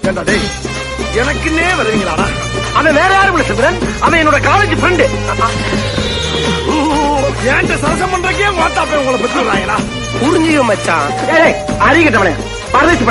ஏண்டா டேய் எனக்குன்னே வருவீங்களாடா? அவன் வேற யாரும் இல்ல சந்திரன்? அவன் என்னோட காலேஜ் ஃப்ரெண்டு ஏன்ட்ட சரசம் பண்றக்கே வாட்டாப்பே உங்களை பத்தி சொல்றாங்களா புரிஞ்சுக்க மச்சான். ஏய் அறிகிட்டவனே பரதேசி